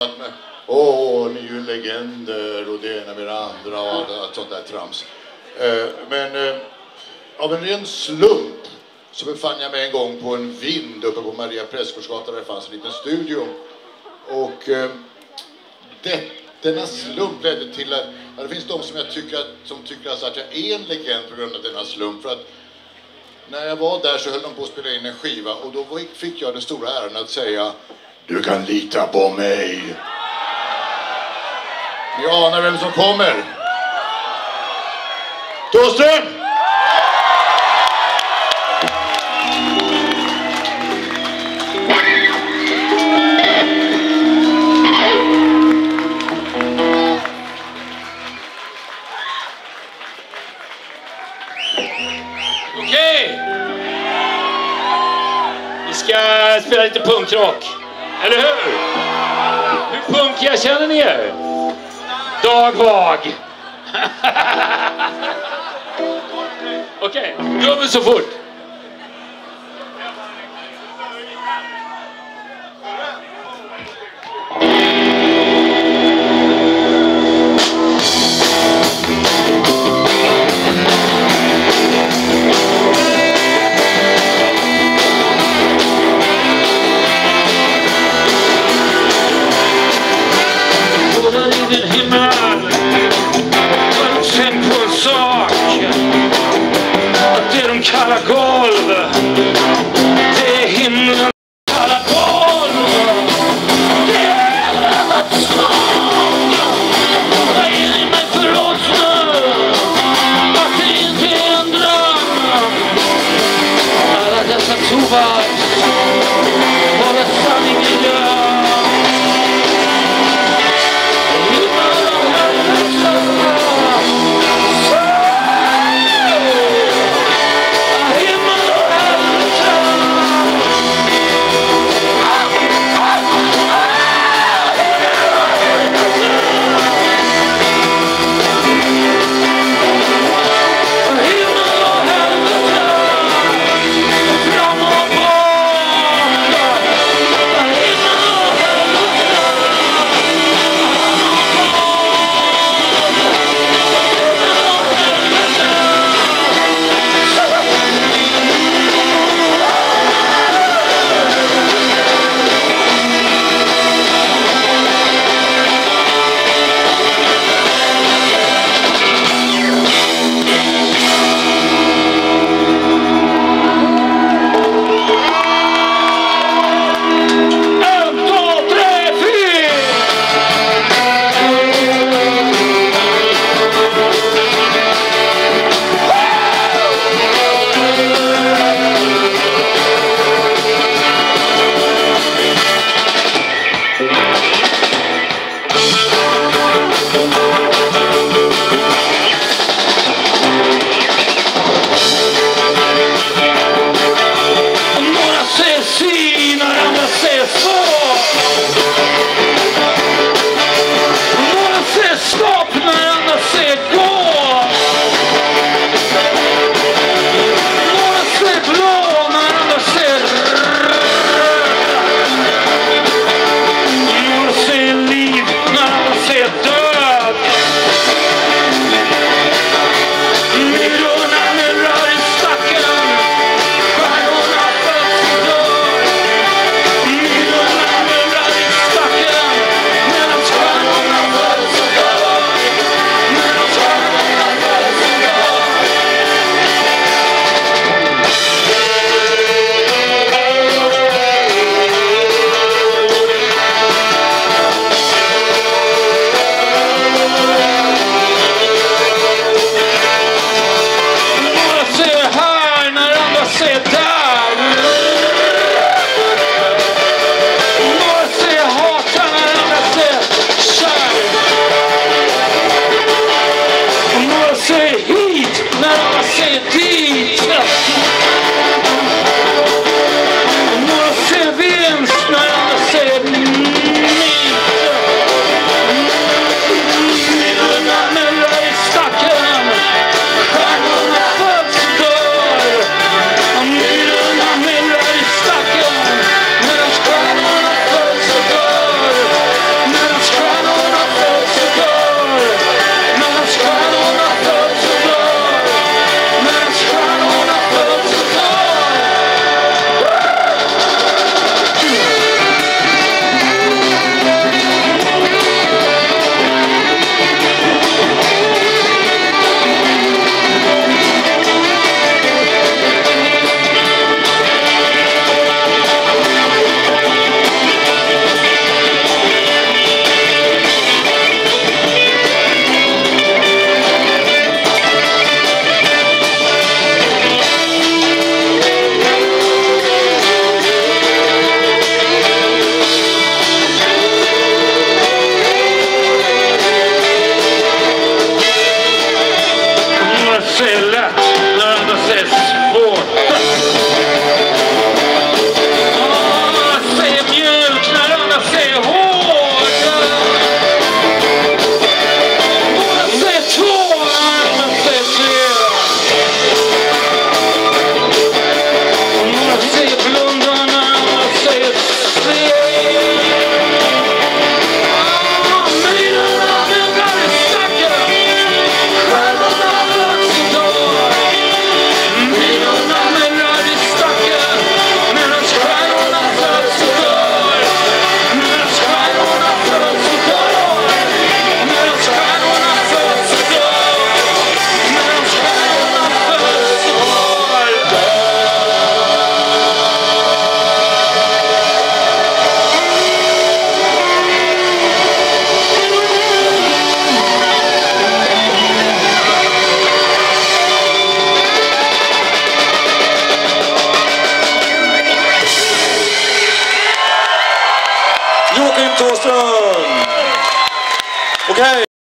Åh, Åh, ni är ju legender och det ena med det andra och allt sånt där trams. Eh, men eh, av en ren slump så befann jag mig en gång på en vind uppe på Maria Prästgårdsgatan där det fanns en liten studio. Och eh, det, denna slump ledde till att, ja, det finns de som, jag tycker att, som tycker alltså att jag är en legend på grund av denna slump. För att när jag var där så höll de på att spela in en skiva och då fick jag den stora äran att säga du kan lita på mig. Ni anar vem som kommer. Thåström! Okej! Vi ska spela lite punkrock. Eller hur? Hur punkiga känner ni er? Dag Vag. Okej, dubbelt så fort. Sempre Tempo sorge, a te un c'ha.